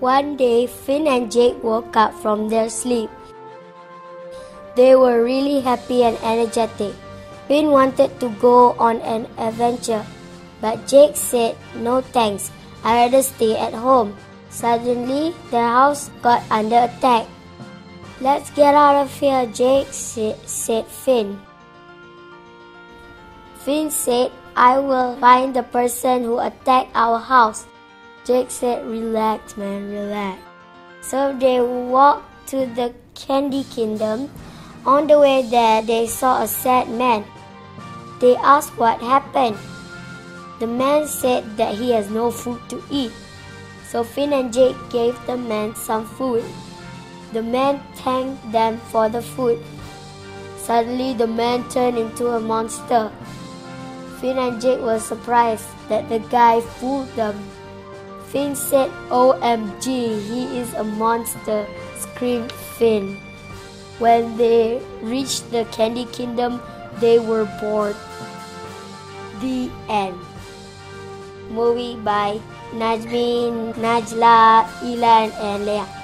One day, Finn and Jake woke up from their sleep. They were really happy and energetic. Finn wanted to go on an adventure, but Jake said, No thanks, I'd rather stay at home. Suddenly, their house got under attack. Let's get out of here, Jake, said Finn. Finn said, I will find the person who attacked our house. Jake said, Relax, man, relax. So they walked to the Candy Kingdom. On the way there, they saw a sad man. They asked what happened. The man said that he has no food to eat. So Finn and Jake gave the man some food. The man thanked them for the food. Suddenly, the man turned into a monster. Finn and Jake were surprised that the guy fooled them. Finn said, OMG, he is a monster, screamed Finn. When they reached the Candy Kingdom, they were bored. The end. Movie by Najmin, Najla, Ilhan, and Leia.